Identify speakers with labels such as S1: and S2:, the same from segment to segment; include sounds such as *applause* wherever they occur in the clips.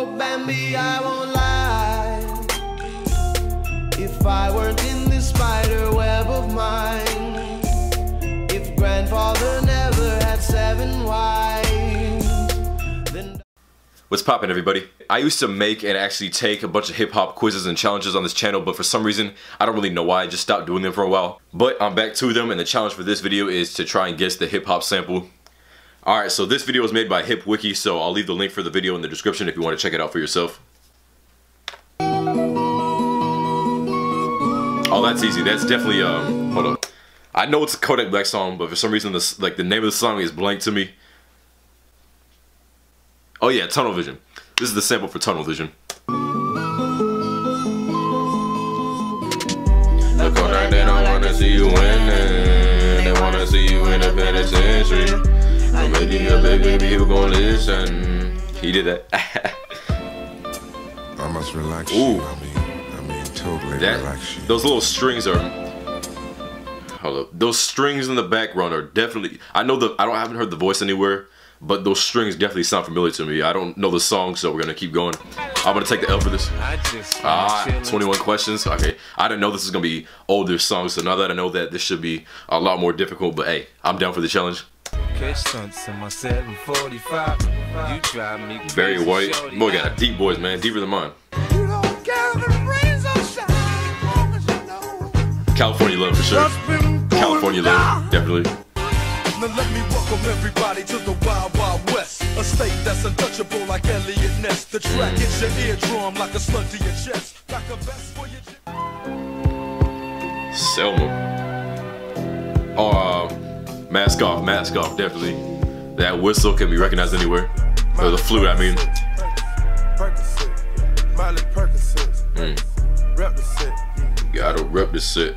S1: Oh, Bambi, I won't lie. If I weren't in this spider web of mine, if grandfather never had seven wives, then.
S2: What's poppin' everybody? I used to make and actually take a bunch of hip hop quizzes and challenges on this channel, but for some reason, I don't really know why, I just stopped doing them for a while. But I'm back to them and the challenge for this video is to try and guess the hip hop sample. Alright, so this video was made by Hip Wiki, so I'll leave the link for the video in the description if you want to check it out for yourself. Oh, that's easy. That's definitely, um, hold on. I know it's a Kodak Black song, but for some reason, this, like, the name of the song is blank to me. Oh yeah, Tunnel Vision. This is the sample for Tunnel Vision. The Kodak, they don't wanna see you winning. They wanna see you in penitentiary. Or maybe a big baby who gon' listen. He did that. *laughs*
S3: I must relax
S2: Ooh.
S3: you. I mean, I mean, totally
S2: that
S3: relax you.
S2: those little strings are. Hold up. Those strings in the background are definitely. I know the. I don't I haven't heard the voice anywhere, but those strings definitely sound familiar to me. I don't know the song, so we're gonna keep going. I'm gonna take the L for this. Ah, 21 questions. Okay, I didn't know this is gonna be older songs, so now that I know that, this should be a lot more difficult. But hey, I'm down for the challenge.
S4: Catch stunts in my 745. You drive me crazy,
S2: Barry White,
S4: shorty.
S2: boy, got a deep voice, man, deeper than mine.
S1: You don't care the rains or shine, as long as you know.
S2: California love for sure. California love, definitely.
S5: Now let me welcome everybody to the Wild Wild West. A state that's untouchable like Eliot Ness. The track hits your eardrum like a slug to your chest. Like a vest for your.
S2: Selma. Oh, uh, mask off, mask off, definitely. That whistle can be recognized anywhere. Or the flute, I mean. Mm.
S5: The set.
S2: Gotta rep this shit.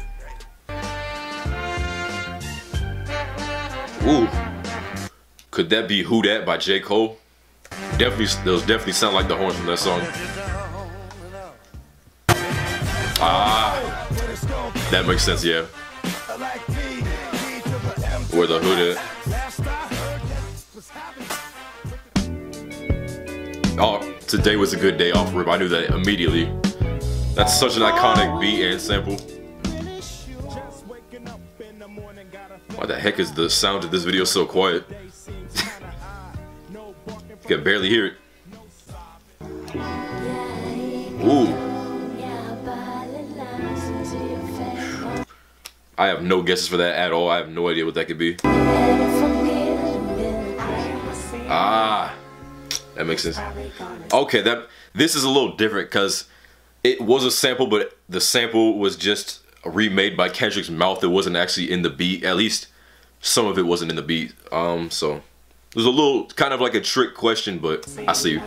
S2: Ooh. Could that be Who Dat by J. Cole? Definitely, those definitely sound like the horns from that song. Ah, that makes sense, yeah. Where the Who Dat? Oh, today was a good day off rip. I knew that immediately. That's such an iconic beat and sample. Why the heck is the sound of this video so quiet? you *laughs* can barely hear it. Ooh, I have no guesses for that at all. I have no idea what that could be. Ah, that makes sense. Okay, that this is a little different because it was a sample, but the sample was just remade by Kendrick's mouth. It wasn't actually in the beat. At least some of it wasn't in the beat. Um, so it was a little kind of like a trick question, but I see you.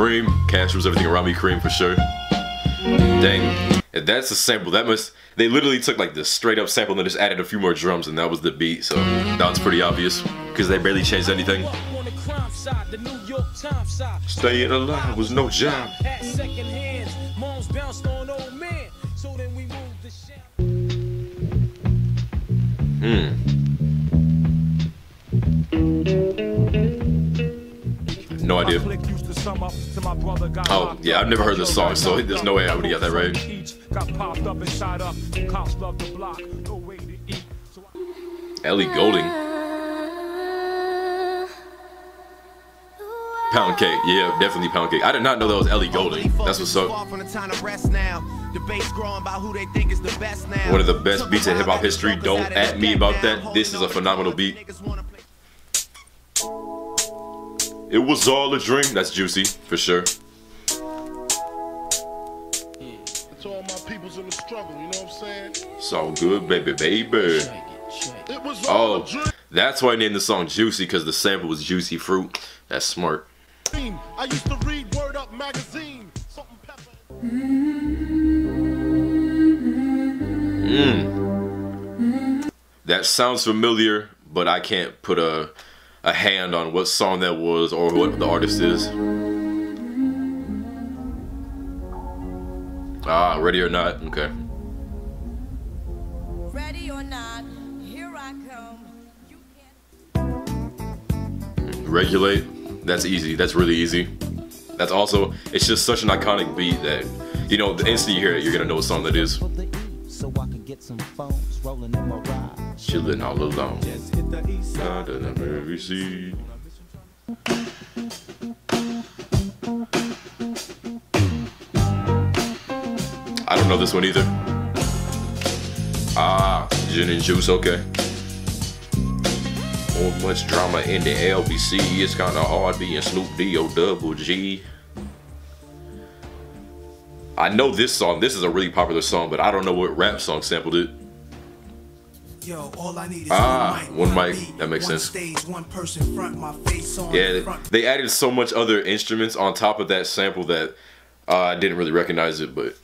S2: Cream, cash was everything around me. Cream for sure. Dang, that's a sample, that must. They literally took like the straight up sample and just added a few more drums, and that was the beat. So that was pretty obvious because they barely changed anything. Staying alive was no job. Hmm. No idea. Oh, yeah, I've never heard this song, so there's no way I would have got that right. Ellie Goulding. Pound cake, yeah, definitely pound cake. I did not know that was Ellie Goulding. That's what's up. One of the best beats in hip hop history. Don't at me about that. This is a phenomenal beat. It was all a dream. That's juicy for sure.
S6: To all my peoples in the struggle, you know what I'm saying?
S2: It's all good, baby, baby.
S6: It was all
S2: Oh, that's why I named the song Juicy because the sample was juicy fruit. That's smart.
S6: I used to read Word Up magazine.
S2: Mm. That sounds familiar, but I can't put a a hand on what song that was or what the artist is. Ah, ready or not? Okay.
S7: Ready or not, here I come.
S2: Regulate. That's easy. That's really easy. That's also, it's just such an iconic beat that, you know, the instant you hear it, you're gonna know what song that is.
S7: So I can get some phones rolling in my ride.
S2: Chilling all alone. Under the very sea. I don't know this one either. Ah, gin and juice, okay. So much drama in the LBC, it's kinda hard being Snoop D-O double G. I know this song, this is a really popular song, but I don't know what rap song sampled it.
S8: Yo, all I need is
S2: Ah,
S8: one mic,
S2: one mic. That makes
S8: one
S2: sense.
S8: Stage, one person front, my face on
S2: Yeah,
S8: the
S2: they, they added so much other instruments on top of that sample that uh, I didn't really recognize it, but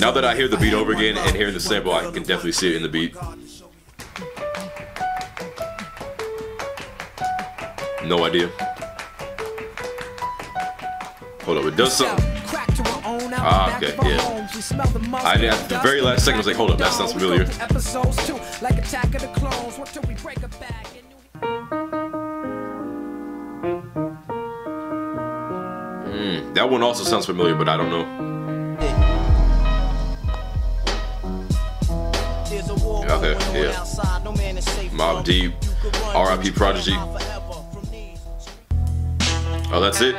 S2: now that I hear the beat over again and hearing the sample, I can definitely see it in the beat.
S8: God to show me.
S2: No idea. Hold up, it does something. Ah, okay, yeah. I did- at the very last second, I was like, hold up, that sounds familiar.
S9: Episodes too, like Attack of the Clones. What till we break a bag?
S2: Mm, that one also sounds familiar, but I don't know. Okay, yeah. Mobb Deep, R.I.P. Prodigy. Oh, that's it?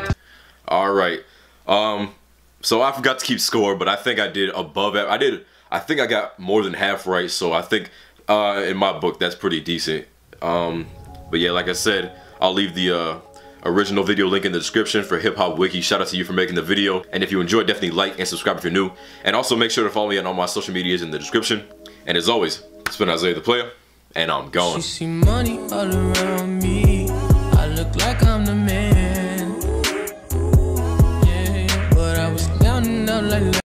S2: Alright. Um, so I forgot to keep score, but I think I did above. I did, I think I got more than half right, so I think uh, in my book that's pretty decent. Um, but yeah, like I said, I'll leave the uh, original video link in the description for Hip Hop Wiki. Shout out to you for making the video. And if you enjoyed, definitely like and subscribe if you're new. And also make sure to follow me on all my social medias in the description. And as always, it's been Isaiah the Playah, and I'm gone.
S10: She see